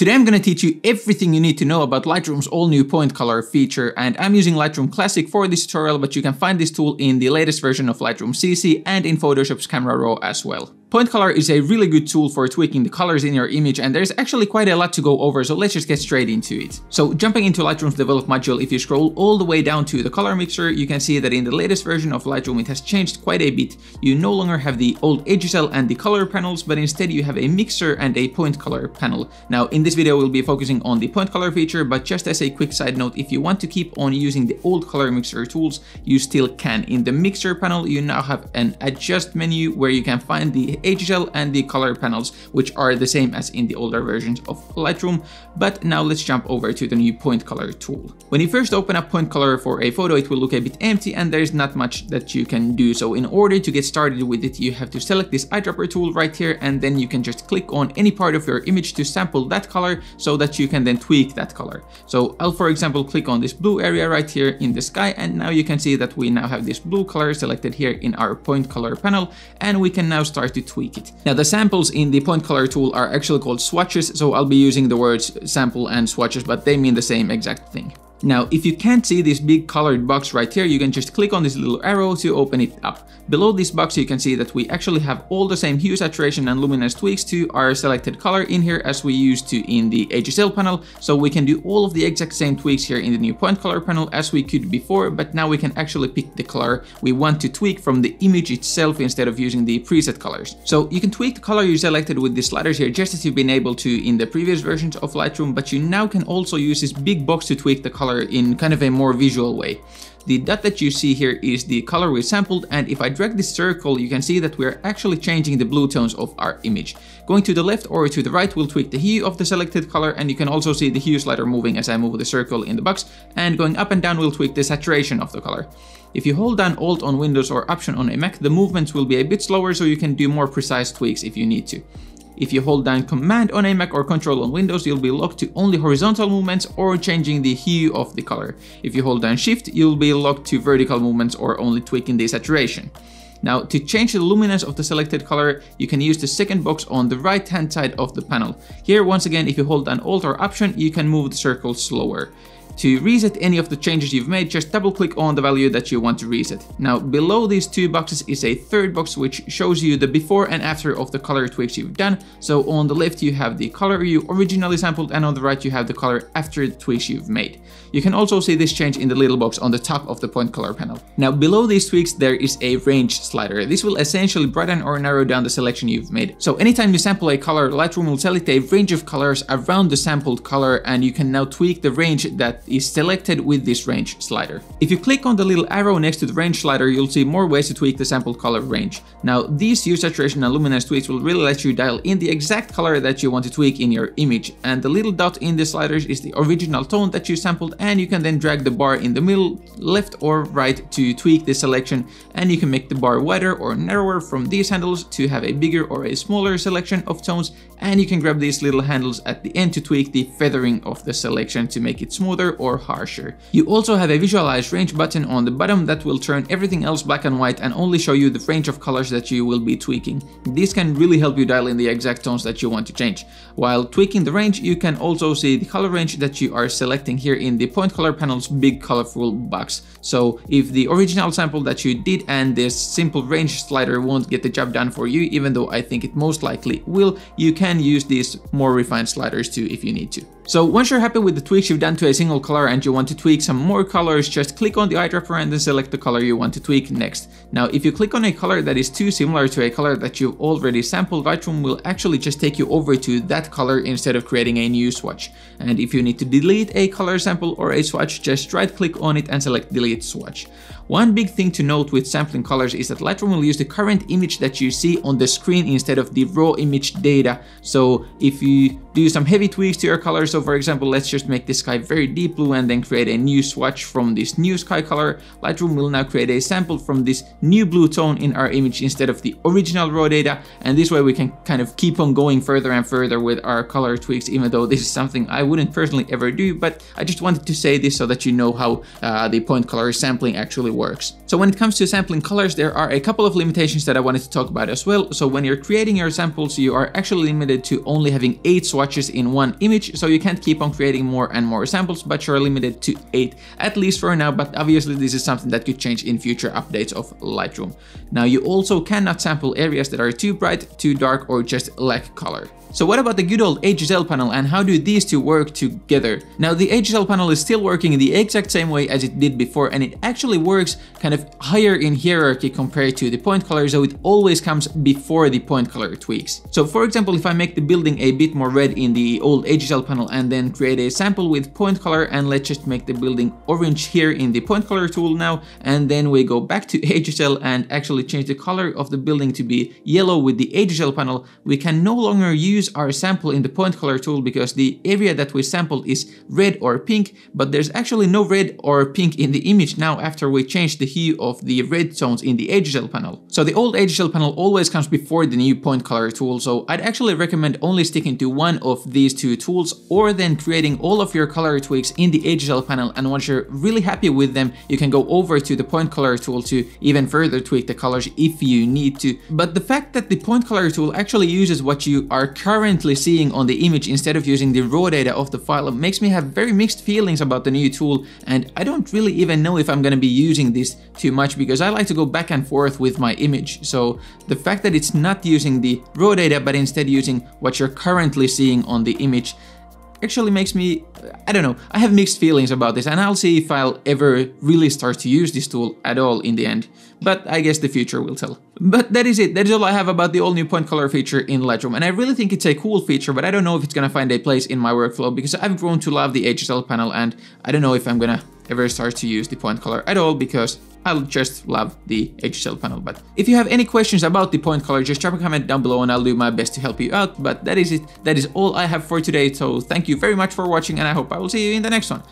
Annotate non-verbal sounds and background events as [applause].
Today I'm going to teach you everything you need to know about Lightroom's all new point color feature and I'm using Lightroom Classic for this tutorial but you can find this tool in the latest version of Lightroom CC and in Photoshop's Camera Raw as well. Point color is a really good tool for tweaking the colors in your image and there's actually quite a lot to go over so let's just get straight into it. So jumping into Lightroom's develop module, if you scroll all the way down to the color mixer, you can see that in the latest version of Lightroom it has changed quite a bit. You no longer have the old HSL and the color panels, but instead you have a mixer and a point color panel. Now in this video we'll be focusing on the point color feature, but just as a quick side note, if you want to keep on using the old color mixer tools, you still can. In the mixer panel you now have an adjust menu where you can find the HSL and the the color panels, which are the same as in the older versions of Lightroom. But now let's jump over to the new point color tool. When you first open up point color for a photo, it will look a bit empty and there's not much that you can do. So in order to get started with it, you have to select this eyedropper tool right here and then you can just click on any part of your image to sample that color so that you can then tweak that color. So I'll for example click on this blue area right here in the sky and now you can see that we now have this blue color selected here in our point color panel and we can now start to tweak it. Now the samples in the point color tool are actually called swatches, so I'll be using the words sample and swatches, but they mean the same exact thing. Now, if you can't see this big colored box right here, you can just click on this little arrow to open it up. Below this box, you can see that we actually have all the same hue saturation and luminance tweaks to our selected color in here as we used to in the HSL panel. So we can do all of the exact same tweaks here in the new point color panel as we could before, but now we can actually pick the color we want to tweak from the image itself instead of using the preset colors. So you can tweak the color you selected with the sliders here just as you've been able to in the previous versions of Lightroom, but you now can also use this big box to tweak the color color in kind of a more visual way. The dot that you see here is the color we sampled and if I drag this circle you can see that we're actually changing the blue tones of our image. Going to the left or to the right will tweak the hue of the selected color and you can also see the hue slider moving as I move the circle in the box and going up and down will tweak the saturation of the color. If you hold down Alt on Windows or Option on a Mac the movements will be a bit slower so you can do more precise tweaks if you need to. If you hold down Command on a Mac or Control on Windows, you'll be locked to only horizontal movements or changing the hue of the color. If you hold down Shift, you'll be locked to vertical movements or only tweaking the saturation. Now, to change the luminance of the selected color, you can use the second box on the right hand side of the panel. Here, once again, if you hold down Alt or Option, you can move the circle slower. To reset any of the changes you've made, just double click on the value that you want to reset. Now below these two boxes is a third box which shows you the before and after of the color tweaks you've done. So on the left you have the color you originally sampled and on the right you have the color after the tweaks you've made. You can also see this change in the little box on the top of the point color panel. Now below these tweaks there is a range slider. This will essentially brighten or narrow down the selection you've made. So anytime you sample a color, Lightroom will tell it a range of colors around the sampled color and you can now tweak the range that is selected with this range slider. If you click on the little arrow next to the range slider, you'll see more ways to tweak the sample color range. Now, these hue saturation and luminance tweaks will really let you dial in the exact color that you want to tweak in your image. And the little dot in the sliders is the original tone that you sampled and you can then drag the bar in the middle, left or right to tweak the selection and you can make the bar wider or narrower from these handles to have a bigger or a smaller selection of tones and you can grab these little handles at the end to tweak the feathering of the selection to make it smoother or harsher. You also have a visualize range button on the bottom that will turn everything else black and white and only show you the range of colors that you will be tweaking. This can really help you dial in the exact tones that you want to change. While tweaking the range, you can also see the color range that you are selecting here in the point color panel's big colorful box. So if the original sample that you did and this simple range slider won't get the job done for you, even though I think it most likely will, you can use these more refined sliders too if you need to. So once you're happy with the tweaks you've done to a single color and you want to tweak some more colors, just click on the eyedropper and then select the color you want to tweak next. Now if you click on a color that is too similar to a color that you've already sampled, Lightroom will actually just take you over to that color instead of creating a new swatch. And if you need to delete a color sample or a swatch, just right click on it and select delete swatch. One big thing to note with sampling colors is that Lightroom will use the current image that you see on the screen instead of the raw image data. So if you do some heavy tweaks to your color, so for example, let's just make this sky very deep blue and then create a new swatch from this new sky color, Lightroom will now create a sample from this new blue tone in our image instead of the original raw data. And this way we can kind of keep on going further and further with our color tweaks, even though this is something I wouldn't personally ever do, but I just wanted to say this so that you know how uh, the point color sampling actually works. So when it comes to sampling colors, there are a couple of limitations that I wanted to talk about as well. So when you're creating your samples, you are actually limited to only having eight swatches in one image. So you can't keep on creating more and more samples, but you're limited to eight, at least for now. But obviously this is something that could change in future updates of Lightroom. Now you also cannot sample areas that are too bright, too dark, or just lack color. So what about the good old HSL panel and how do these two work together? Now the HSL panel is still working in the exact same way as it did before and it actually works kind of higher in hierarchy compared to the point color so it always comes before the point color tweaks. So for example if I make the building a bit more red in the old HSL panel and then create a sample with point color and let's just make the building orange here in the point color tool now and then we go back to [laughs] HSL and actually change the color of the building to be yellow with the HSL panel we can no longer use our sample in the point color tool because the area that we sampled is red or pink, but there's actually no red or pink in the image now after we changed the hue of the red tones in the HSL panel. So the old HSL panel always comes before the new point color tool, so I'd actually recommend only sticking to one of these two tools or then creating all of your color tweaks in the HSL panel and once you're really happy with them, you can go over to the point color tool to even further tweak the colors if you need to. But the fact that the point color tool actually uses what you are currently seeing on the image instead of using the raw data of the file makes me have very mixed feelings about the new tool and I don't really even know if I'm gonna be using this too much because I like to go back and forth with my image. So the fact that it's not using the raw data but instead using what you're currently seeing on the image actually makes me, I don't know, I have mixed feelings about this and I'll see if I'll ever really start to use this tool at all in the end. But I guess the future will tell. But that is it, that is all I have about the all new point color feature in Lightroom and I really think it's a cool feature but I don't know if it's gonna find a place in my workflow because I've grown to love the HSL panel and I don't know if I'm gonna ever start to use the point color at all because I'll just love the HSL panel. But if you have any questions about the point color, just drop a comment down below and I'll do my best to help you out. But that is it. That is all I have for today. So thank you very much for watching and I hope I will see you in the next one.